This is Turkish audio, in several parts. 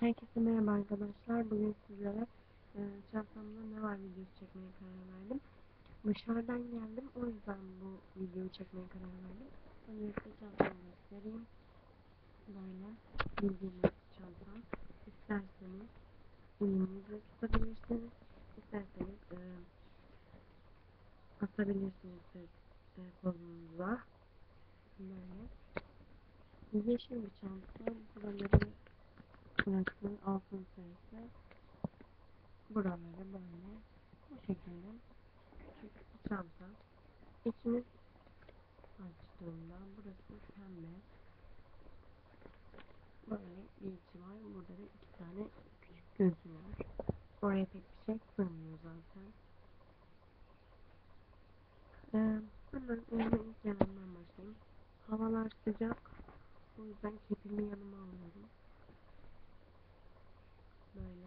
Herkese merhaba arkadaşlar. Bugün sizlere e, çantamda ne var videosu çekmeye karar verdim. Dışarıdan geldim. O yüzden bu videoyu çekmeye karar verdim. Öncelikle çantamı göstereyim. Böyle bildiğiniz çantam. İsterseniz elinizle tutabilirsiniz. İsterseniz e, asabilirsiniz e, kolunuza. Böyle. Yeşil bir çanta. Burası altın sayısı. Buraları böyle. Bu şekilde. Küçük çanta. İçini açtığımda burası pembe. Böyle bir içi var. Burada da iki tane küçük gözü var. Oraya pek bir şey sığmıyor zaten ee, hemen elime ilk yanımdan başlayayım havalar sıcak o yüzden kepimi yanıma alıyorum böyle.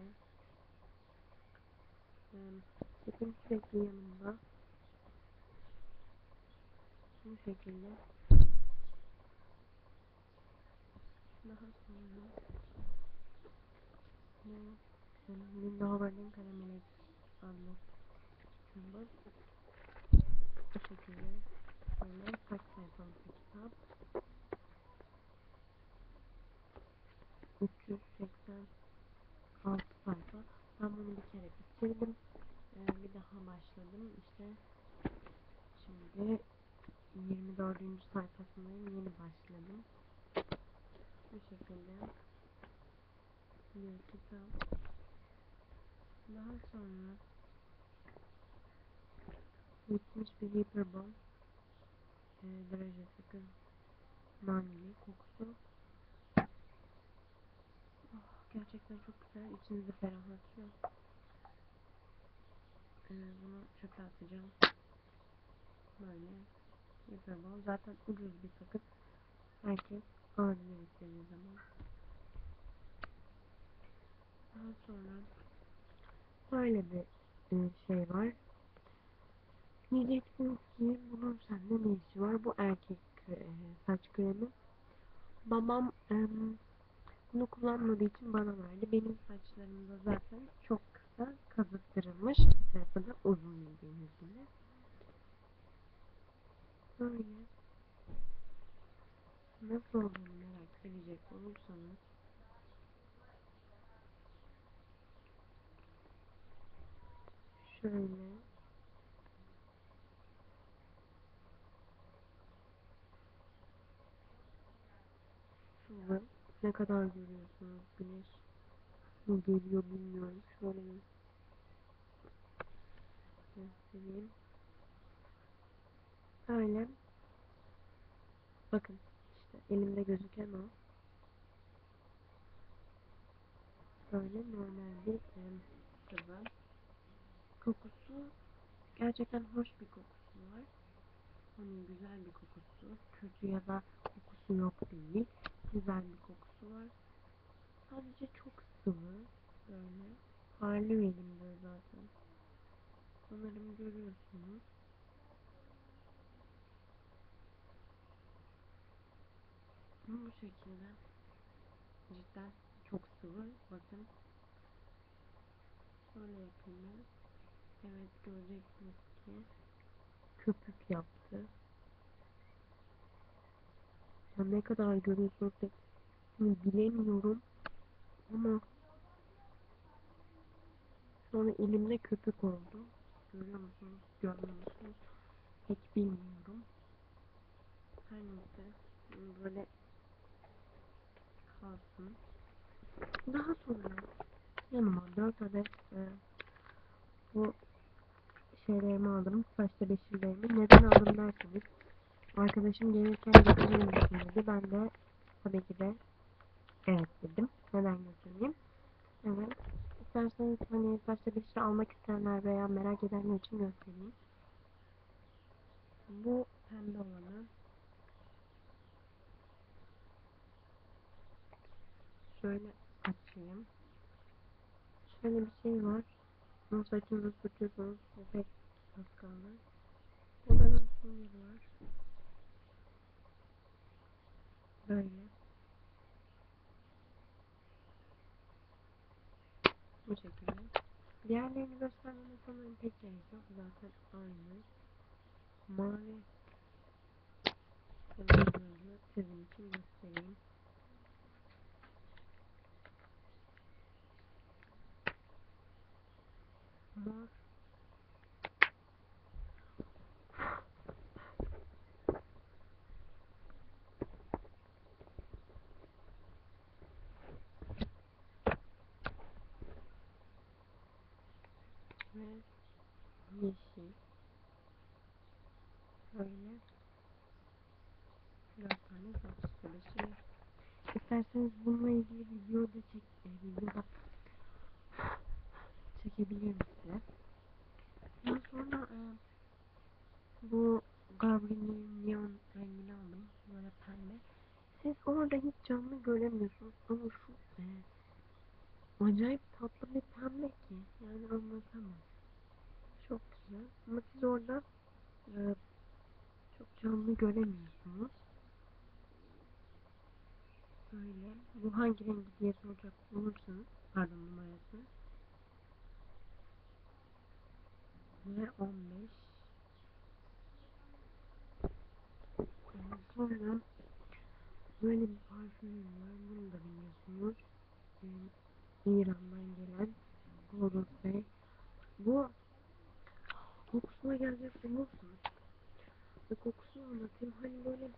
Şekil sürekli yanımda. Bu şekilde. Daha sonra Howard'ın Karamele adlı kitabı. Bu şekilde böyle kaç sayfalık bir kitap. 380 6 sayfa. Ben bunu bir kere bitirdim. Ee, bir daha başladım. İşte şimdi 24. sayfasındayım. Yeni başladım. Bu şekilde bir kitap. Daha sonra bitmiş bir hiperbon. Ee, derecesi kız mangili kokusu Gerçekten çok güzel. İçinizi ferahlatıyor. Ee, bunu çöpe atacağım. Böyle. Yapıyorum. Zaten ucuz bir sakız. Herkes alabilir istediği zaman. Daha sonra böyle bir e, şey var. Diyeceksiniz ki bunun sende ne işi var? Bu erkek e, saç kremi. Babam bunu kullanmadığı için bana verdi. Benim saçlarımda zaten çok kısa kazıttırılmış. Bir tarafı da uzun bildiğiniz gibi. Böyle. Nasıl olduğunu merak edecek olursanız şöyle şuradan ne kadar görüyorsunuz güneş mi geliyor bilmiyorum. Şöyle bir göstereyim. Böyle. Bakın işte elimde gözüken o. Böyle normal bir sıvı. Kokusu gerçekten hoş bir kokusu var. Hani güzel bir kokusu. Kötü ya da kokusu yok değil güzel bir kokusu var. Sadece çok sıvı böyle. Harlı elimde zaten. Sanırım görüyorsunuz. Bu şekilde cidden çok sıvı. Bakın. Şöyle yapayım Evet göreceksiniz ki köpük yaptı. Ya ne kadar görüyorsunuz bilemiyorum. Ama sonra elimde köpük oldu. Görüyor musunuz? Görmüyor musunuz? Hiç bilmiyorum. Her neyse. Böyle kalsın. Daha sonra yanıma 4 adet e, bu şeylerimi aldım. Saç tebeşirlerimi. Neden aldım derseniz Arkadaşım gelirken müsün dedi. Ben de tabii ki de evet dedim. Neden götüreyim? Evet. İsterseniz hani başka bir şey almak isteyenler veya merak edenler için göstereyim. Bu pembe olanı. Şöyle açayım. Şöyle bir şey var. Bunu saçınızı tutuyorsunuz. O pek az kaldı. Burada nasıl var? Böyle. Bu şekilde. Diğerlerini göstermeme sanırım pek gerek yok. Zaten aynı. Mavi. Sizin için göstereyim. Mor. ve yeşil böyle. Dört tane saç sürüsü isterseniz bununla ilgili video da çek e, video da çekebilirim size. Daha sonra e, bu Gabriel'in neon rengini aldım. Böyle pembe. Siz orada hiç canlı göremiyorsunuz ama şu e, acayip tatlı bir pembe ki yani anlatamam çok güzel. Ama siz orada e, çok canlı göremiyorsunuz. Böyle. Bu hangi rengi diye soracak olursanız, pardon numarası. Ve 15. Ondan sonra böyle bir parfümüm var. Bunu da biliyorsunuz. İran'dan gelen Golden Bey. Bu kokusuna gelecek olursak ve kokusunu anlatayım. Hani böyle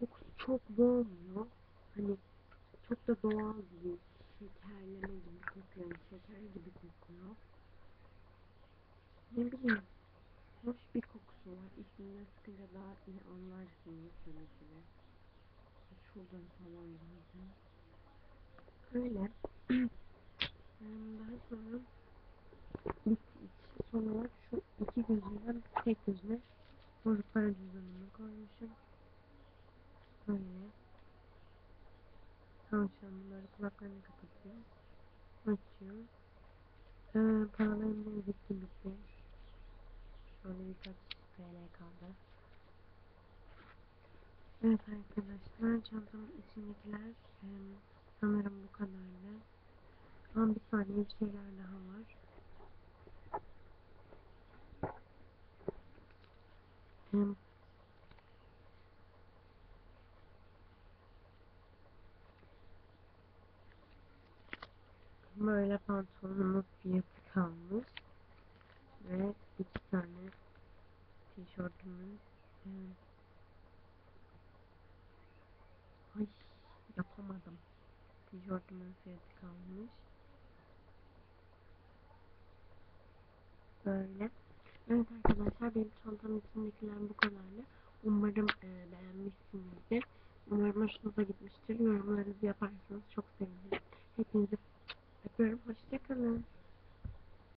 kokusu çok boğmuyor. Hani çok da doğal gibi şekerleme gibi kokuyor. Şeker gibi kokuyor. Ne bileyim. Hoş bir kokusu var. İçinden sıkınca daha iyi anlarsınız de. Şuradan falan zaten. Öyle. Daha sonra bitti son olarak şu iki gözünden tek gözüne Kulaklarını kapatıyor. Açıyor. Ee, paralarım da bitti bitti. Şöyle birkaç TL kaldı. Evet arkadaşlar çantamın içindekiler e, sanırım bu kadardı. Ama bir saniye bir şeyler daha var. Hem böyle pantolonumun fiyatı kalmış. Ve iki tane tişörtümün ay yapamadım. Tişörtümün fiyatı kalmış. Böyle. Evet arkadaşlar benim çantamın içindekiler bu kadardı. Umarım e, beğenmişsinizdir. Umarım hoşunuza gitmiştir. Yorumlarınızı yaparsanız çok sevinirim. Hepinizi öpüyorum. Hoşçakalın